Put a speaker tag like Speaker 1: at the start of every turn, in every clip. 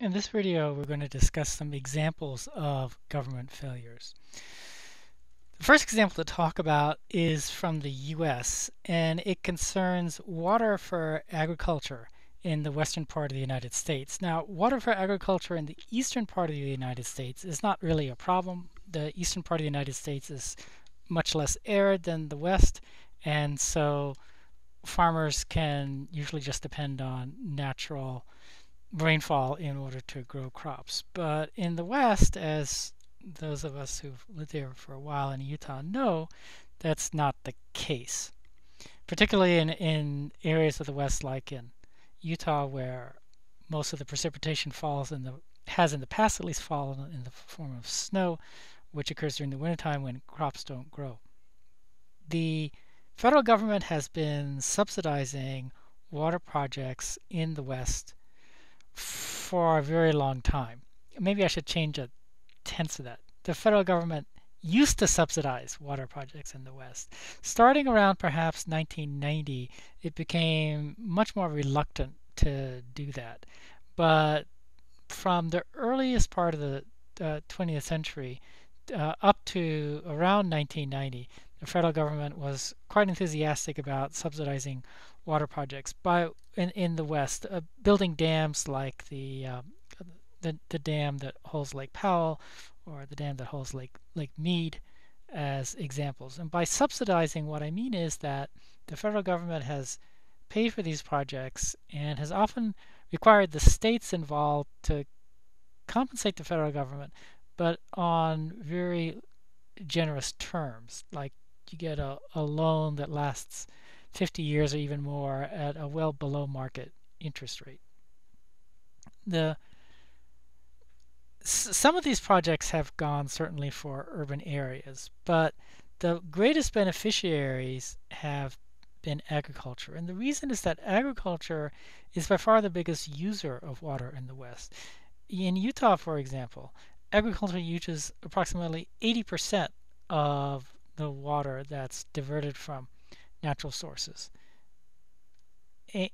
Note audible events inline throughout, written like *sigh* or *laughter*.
Speaker 1: In this video, we're going to discuss some examples of government failures. The first example to talk about is from the US, and it concerns water for agriculture in the western part of the United States. Now, water for agriculture in the eastern part of the United States is not really a problem. The eastern part of the United States is much less arid than the west, and so farmers can usually just depend on natural rainfall in order to grow crops. But in the West, as those of us who've lived there for a while in Utah know, that's not the case. Particularly in, in areas of the West like in Utah where most of the precipitation falls in the has in the past at least fallen in the form of snow, which occurs during the wintertime when crops don't grow. The federal government has been subsidizing water projects in the West for a very long time. Maybe I should change a tense of that. The federal government used to subsidize water projects in the West. Starting around perhaps 1990, it became much more reluctant to do that. But from the earliest part of the uh, 20th century uh, up to around 1990, the federal government was quite enthusiastic about subsidizing water projects by in, in the West, uh, building dams like the, um, the the dam that holds Lake Powell or the dam that holds Lake Lake Mead as examples. And by subsidizing, what I mean is that the federal government has paid for these projects and has often required the states involved to compensate the federal government, but on very generous terms. Like you get a, a loan that lasts 50 years or even more at a well below market interest rate. The some of these projects have gone certainly for urban areas, but the greatest beneficiaries have been agriculture. And the reason is that agriculture is by far the biggest user of water in the West. In Utah, for example, agriculture uses approximately 80% of the water that's diverted from natural sources.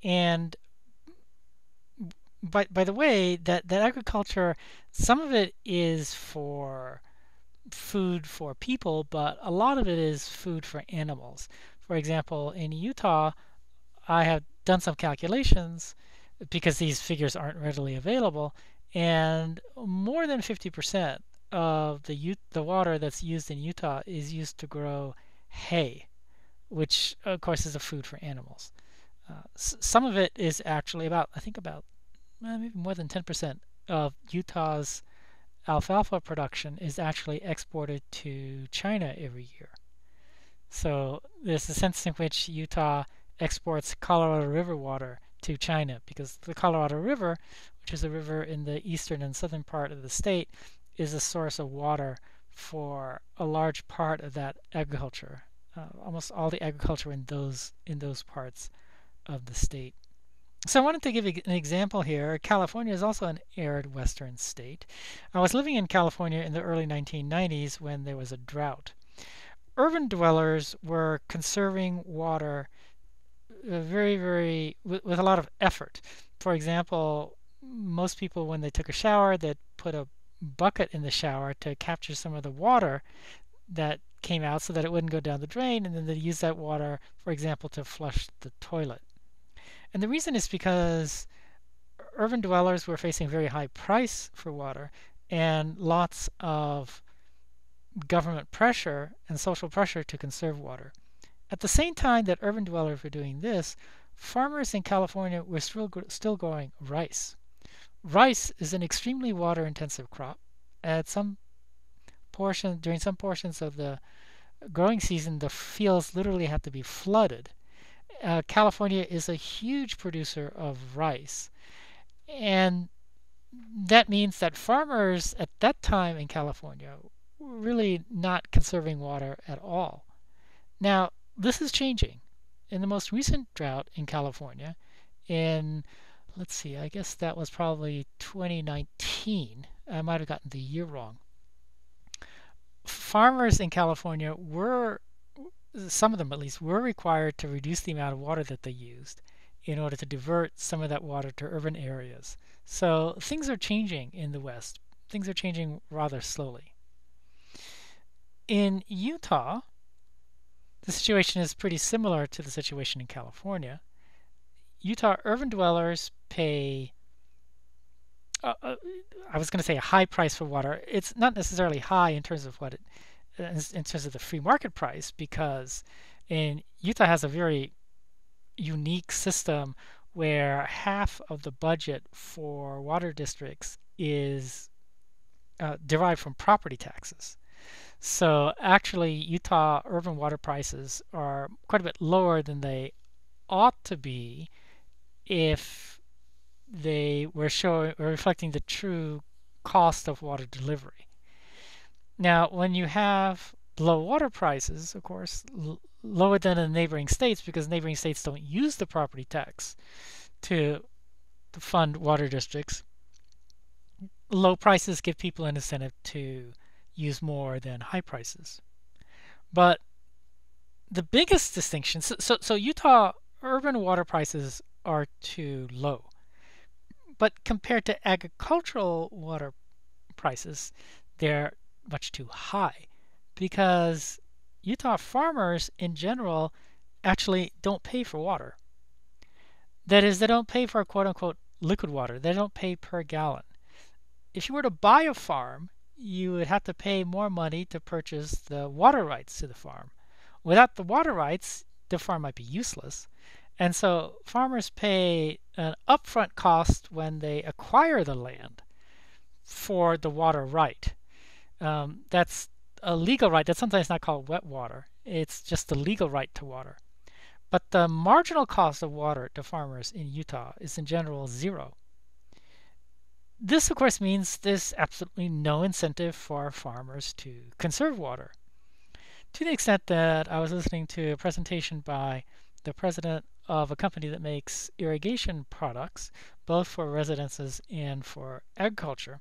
Speaker 1: And by by the way, that that agriculture, some of it is for food for people, but a lot of it is food for animals. For example, in Utah, I have done some calculations because these figures aren't readily available, and more than 50% of the the water that's used in Utah is used to grow hay which of course is a food for animals. Uh, some of it is actually about, I think about well, maybe more than 10% of Utah's alfalfa production is actually exported to China every year. So there's a sense in which Utah exports Colorado River water to China because the Colorado River, which is a river in the eastern and southern part of the state, is a source of water for a large part of that agriculture uh, almost all the agriculture in those in those parts of the state. So I wanted to give an example here. California is also an arid western state. I was living in California in the early 1990s when there was a drought. Urban dwellers were conserving water uh, very, very with, with a lot of effort. For example, most people when they took a shower, they'd put a bucket in the shower to capture some of the water that came out so that it wouldn't go down the drain, and then they use that water, for example, to flush the toilet. And the reason is because urban dwellers were facing very high price for water and lots of government pressure and social pressure to conserve water. At the same time that urban dwellers were doing this, farmers in California were still, still growing rice. Rice is an extremely water intensive crop. At some portion during some portions of the growing season, the fields literally have to be flooded. Uh, California is a huge producer of rice, and that means that farmers at that time in California were really not conserving water at all. Now, this is changing. In the most recent drought in California, in let's see, I guess that was probably 2019. I might have gotten the year wrong farmers in California were, some of them at least, were required to reduce the amount of water that they used. in order to divert some of that water to urban areas. So things are changing in the West. Things are changing rather slowly. In Utah, the situation is pretty similar to the situation in California. Utah urban dwellers pay, I was going to say a high price for water. It's not necessarily high in terms of what it, in terms of the free market price, because in Utah has a very unique system where half of the budget for water districts is uh, derived from property taxes. So actually, Utah urban water prices are quite a bit lower than they ought to be if they were showing were reflecting the true cost of water delivery. Now, when you have low water prices, of course, lower than in neighboring states because neighboring states don't use the property tax to, to fund water districts, low prices give people an incentive to use more than high prices. But the biggest distinction so, so, so Utah urban water prices are too low. But compared to agricultural water prices, they're much too high because Utah farmers in general actually don't pay for water. That is, they don't pay for quote unquote liquid water, they don't pay per gallon. If you were to buy a farm, you would have to pay more money to purchase the water rights to the farm. Without the water rights, the farm might be useless. And so farmers pay an upfront cost when they acquire the land for the water right. Um, that's a legal right. That's sometimes not called wet water. It's just the legal right to water. But the marginal cost of water to farmers in Utah is in general zero. This, of course, means there's absolutely no incentive for farmers to conserve water. To the extent that I was listening to a presentation by the president of a company that makes irrigation products, both for residences and for agriculture,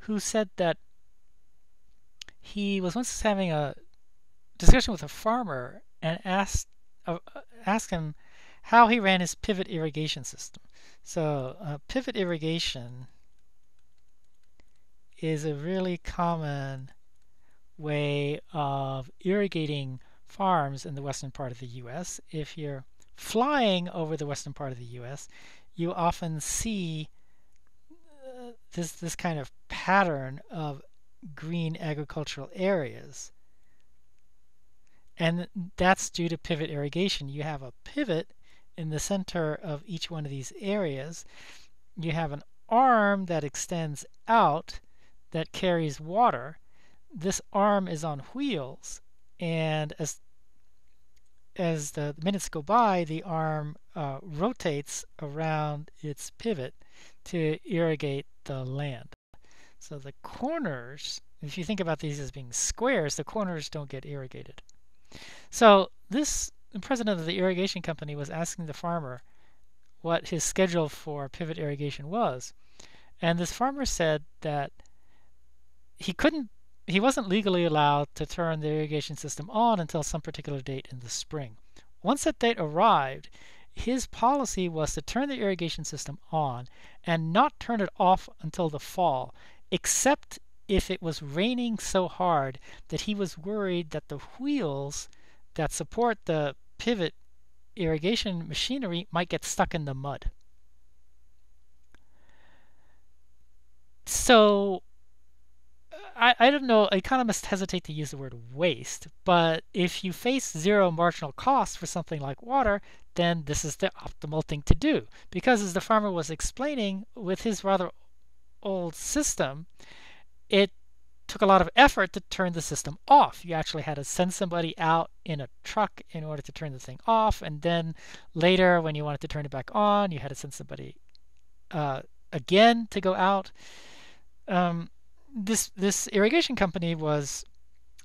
Speaker 1: who said that he was once having a discussion with a farmer and asked uh, asked him how he ran his pivot irrigation system. So uh, pivot irrigation is a really common way of irrigating farms in the western part of the US. If you're flying over the western part of the US, you often see uh, this this kind of pattern of green agricultural areas. And that's due to pivot irrigation. You have a pivot in the center of each one of these areas. You have an arm that extends out that carries water. This arm is on wheels, and as as the minutes go by, the arm uh, rotates around its pivot to irrigate the land. So the corners, if you think about these as being squares, the corners don't get irrigated. So this the president of the irrigation company was asking the farmer what his schedule for pivot irrigation was. And this farmer said that he couldn't he wasn't legally allowed to turn the irrigation system on until some particular date in the spring. Once that date arrived, his policy was to turn the irrigation system on and not turn it off until the fall, except if it was raining so hard that he was worried that the wheels that support the pivot irrigation machinery might get stuck in the mud. So I, I don't know, economists hesitate to use the word waste, but if you face zero marginal cost for something like water, then this is the optimal thing to do. Because as the farmer was explaining, with his rather old system, it took a lot of effort to turn the system off. You actually had to send somebody out in a truck in order to turn the thing off, and then later, when you wanted to turn it back on, you had to send somebody uh, again to go out. Um, this this irrigation company was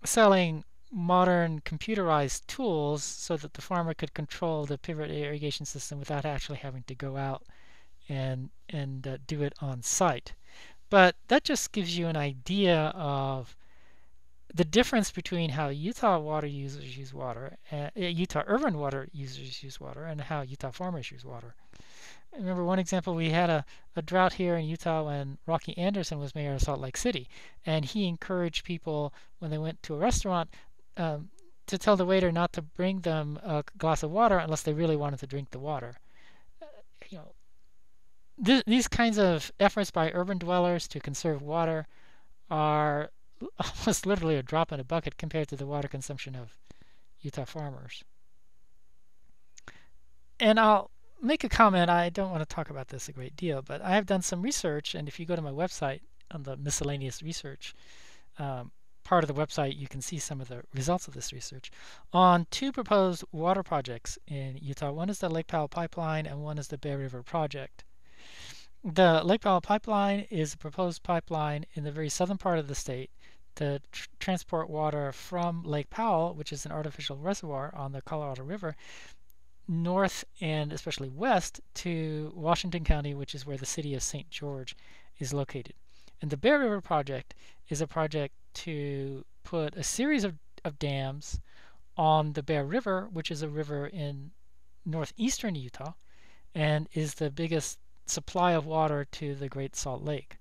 Speaker 1: selling modern computerized tools so that the farmer could control the pivot irrigation system without actually having to go out and and uh, do it on site. But that just gives you an idea of the difference between how Utah water users use water, uh, Utah urban water users use water, and how Utah farmers use water. Remember one example we had a, a drought here in Utah when Rocky Anderson was mayor of Salt Lake City, and he encouraged people when they went to a restaurant um, to tell the waiter not to bring them a glass of water unless they really wanted to drink the water. Uh, you know, th- these kinds of efforts by urban dwellers to conserve water are *laughs* almost literally a drop in a bucket compared to the water consumption of Utah farmers. And I'll make a comment. I don't want to talk about this a great deal, but I have done some research, and if you go to my website on the miscellaneous research um, part of the website, you can see some of the results of this research on two proposed water projects in Utah. One is the Lake Powell Pipeline, and one is the Bear River Project. The Lake Powell Pipeline is a proposed pipeline in the very southern part of the state to tr transport water from Lake Powell, which is an artificial reservoir on the Colorado River, north and especially west to Washington County, which is where the city of St. George is located. And the Bear River Project is a project to put a series of, of dams on the Bear River, which is a river in northeastern Utah and is the biggest supply of water to the Great Salt Lake.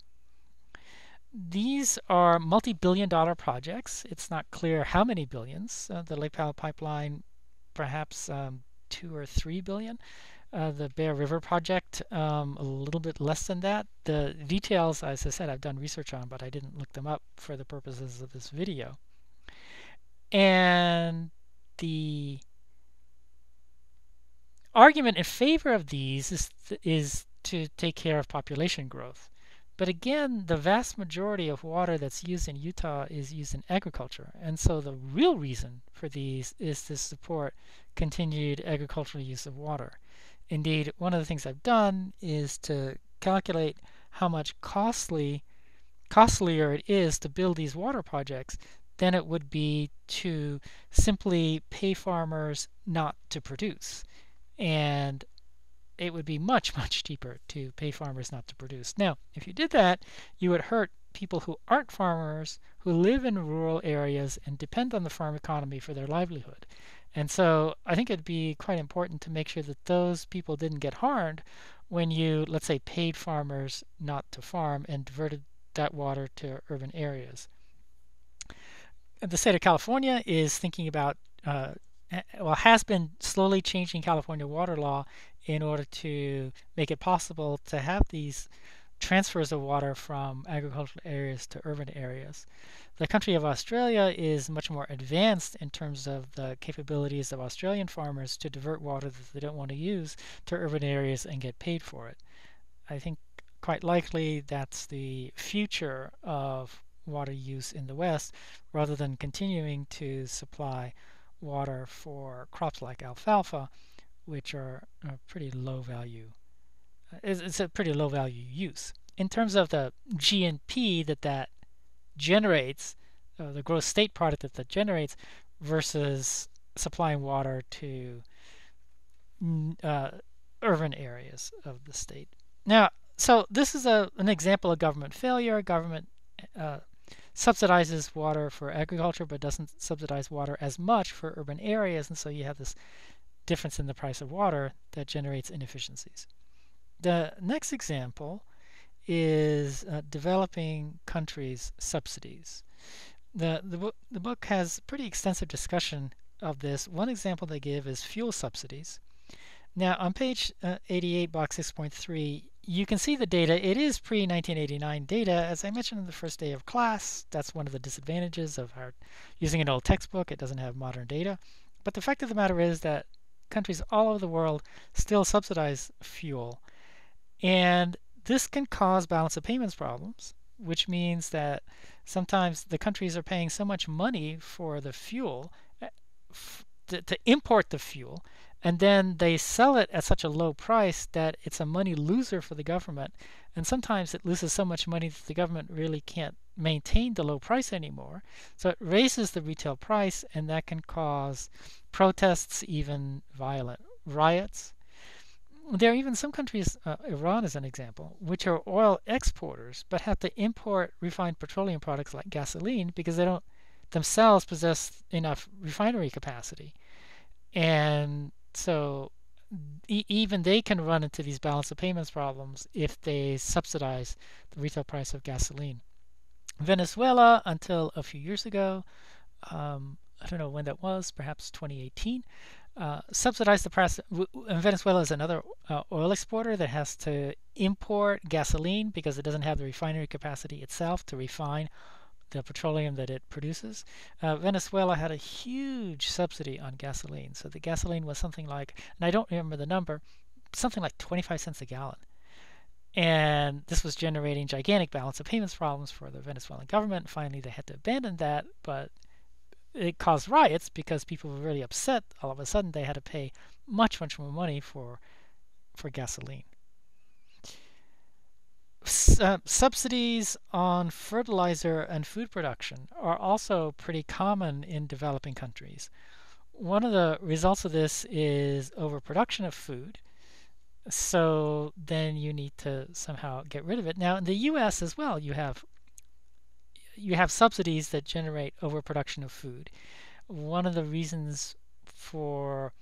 Speaker 1: These are multi billion dollar projects. It's not clear how many billions. Uh, the Lake Powell Pipeline, perhaps um, two or three billion. Uh, the Bear River project, um, a little bit less than that. The details, as I said, I've done research on, but I didn't look them up for the purposes of this video. And the argument in favor of these is, is to take care of population growth. But again, the vast majority of water that's used in Utah is used in agriculture. And so the real reason for these is to support continued agricultural use of water. Indeed, one of the things I've done is to calculate how much costly costlier it is to build these water projects than it would be to simply pay farmers not to produce. And it would be much, *laughs* much cheaper to pay farmers not to produce. Now, if you did that, you would hurt people who aren't farmers, who live in rural areas and depend on the farm economy for their livelihood. And so I think it'd be quite important to make sure that those people didn't get harmed when you, let's say, paid farmers not to farm and diverted that water to urban areas. The state of California is thinking about, uh, well, has been slowly changing California water law in order to make it possible to have these transfers of water from agricultural areas to urban areas. The country of Australia is much more advanced in terms of the capabilities of Australian farmers to divert water that they don't want to use to urban areas and get paid for it. I think quite likely that's the future of water use in the West rather than continuing to supply water for crops like alfalfa which are a pretty low value. Uh, it's, it's a pretty low value use. In terms of the GNP that that generates, uh, the gross state product that that generates, versus supplying water to uh, urban areas of the state. Now, so this is a an example of government failure. Government uh, subsidizes water for agriculture, but doesn't subsidize water as much for urban areas, and so you have this difference in the price of water that generates inefficiencies. The next example is uh, developing countries' subsidies. The, the, book, the book has pretty extensive discussion of this. One example they give is fuel subsidies. Now, on page uh, 88, box 6.3, you can see the data. It is pre 1989 data. As I mentioned in the first day of class, that's one of the disadvantages of our using an old textbook. It doesn't have modern data. But the fact of the matter is that countries all over the world still subsidize fuel. And this can cause balance of payments problems, which means that sometimes the countries are paying so much money for the fuel eh, to, to import the fuel and then they sell it at such a low price that it's a money loser for the government and sometimes it loses so much money that the government really can't maintain the low price anymore. So it raises the retail price and that can cause protests even violent riots. There are even some countries uh, iran is an example which are oil exporters but have to import refined petroleum products like gasoline because they don't themselves possess enough refinery capacity. And so e even they can run into these balance of payments problems if they subsidize the retail price of gasoline. Venezuela, until a few years ago, um, I don't know when that was, perhaps 2018, uh, subsidized the price. Venezuela is another uh, oil exporter that has to import gasoline because it doesn't have the refinery capacity itself to refine the petroleum that it produces. Uh, Venezuela had a huge subsidy on gasoline. So the gasoline was something like, and I don't remember the number, something like 25 cents a gallon. And this was generating gigantic balance of payments problems for the Venezuelan government. Finally, they had to abandon that, but it caused riots because people were really upset. All of a sudden, they had to pay much, much more money for for gasoline. Uh, subsidies on fertilizer and food production are also pretty common in developing countries. One of the results of this is overproduction of food. So then you need to somehow get rid of it. Now in the US as well, you have you have subsidies that generate overproduction of food. One of the reasons for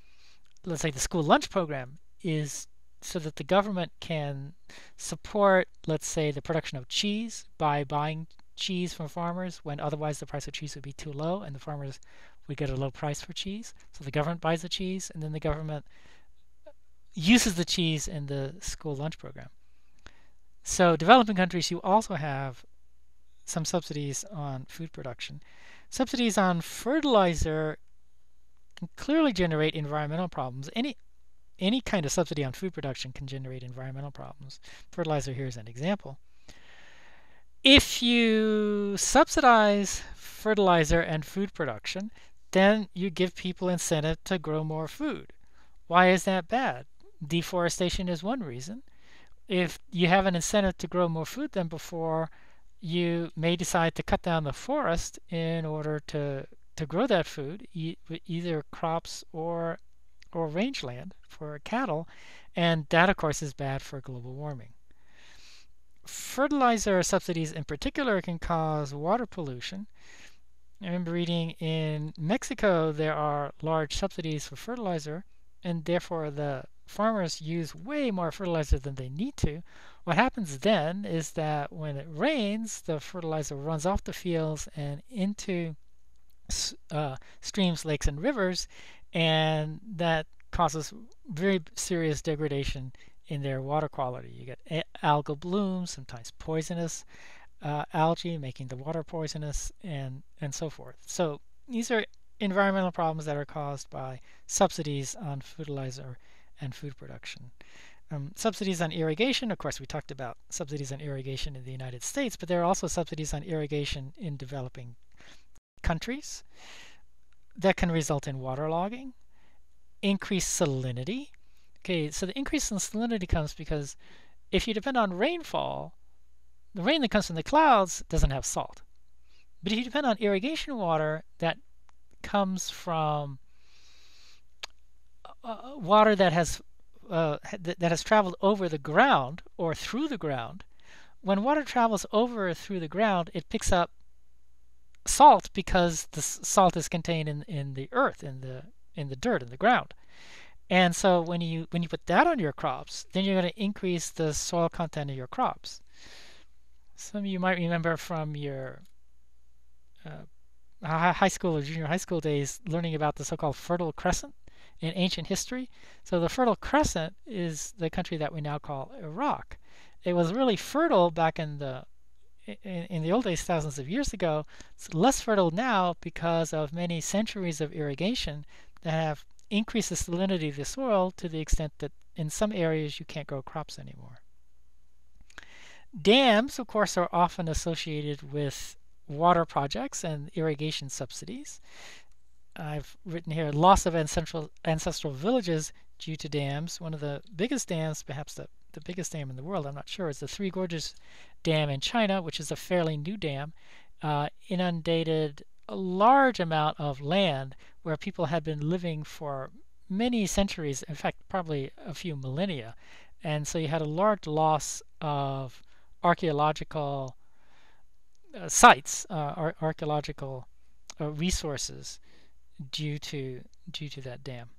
Speaker 1: let's say the school lunch program is so that the government can support, let's say, the production of cheese by buying cheese from farmers when otherwise the price of cheese would be too low and the farmers would get a low price for cheese. So the government buys the cheese and then the government uses the cheese in the school lunch program. So developing countries, you also have some subsidies on food production. Subsidies on fertilizer can clearly generate environmental problems. Any any kind of subsidy on food production can generate environmental problems. Fertilizer here is an example. If you subsidize fertilizer and food production, then you give people incentive to grow more food. Why is that bad? Deforestation is one reason. If you have an incentive to grow more food than before, you may decide to cut down the forest in order to to grow that food, e either crops or or rangeland for cattle, and that, of course, is bad for global warming. Fertilizer subsidies in particular can cause water pollution. I remember reading in Mexico there are large subsidies for fertilizer, and therefore the farmers use way more fertilizer than they need to. What happens then is that when it rains, the fertilizer runs off the fields and into uh, streams, lakes, and rivers, and that causes very serious degradation in their water quality. You get algal blooms, sometimes poisonous uh, algae, making the water poisonous, and and so forth. So these are environmental problems that are caused by subsidies on fertilizer and food production. Um, subsidies on irrigation, of course, we talked about subsidies on irrigation in the United States, but there are also subsidies on irrigation in developing countries that can result in waterlogging, increased salinity. Okay, so the increase in salinity comes because if you depend on rainfall, the rain that comes from the clouds doesn't have salt. But if you depend on irrigation water that comes from uh, water that has uh, that has traveled over the ground or through the ground, when water travels over or through the ground, it picks up salt because the salt is contained in, in the earth, in the in the dirt, in the ground. And so when you when you put that on your crops, then you're going to increase the soil content of your crops. Some of you might remember from your uh, high school or junior high school days learning about the so-called Fertile Crescent in ancient history. So the Fertile Crescent is the country that we now call Iraq. It was really fertile back in the in, in the old days, thousands of years ago. It's less fertile now because of many centuries of irrigation that have increased the salinity of the soil to the extent that in some areas you can't grow crops anymore. Dams, of course, are often associated with water projects and irrigation subsidies. I've written here loss of ancestral, ancestral villages due to dams. One of the biggest dams, perhaps the, the biggest dam in the world, I'm not sure, is the Three Gorges Dam in China, which is a fairly new dam, uh, inundated a large amount of land where people had been living for many centuries, in fact, probably a few millennia. And so you had a large loss of archaeological uh, sites, uh, ar archaeological uh, resources due to due to that dam.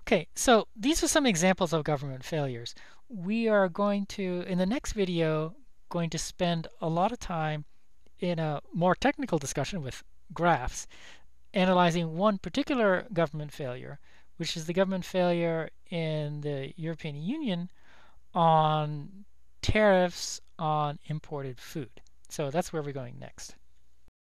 Speaker 1: Okay, so these are some examples of government failures. We are going to, in the next video, going to spend a lot of time in a more technical discussion with graphs, analyzing one particular government failure, which is the government failure in the European Union on tariffs on imported food. So that's where we're going next.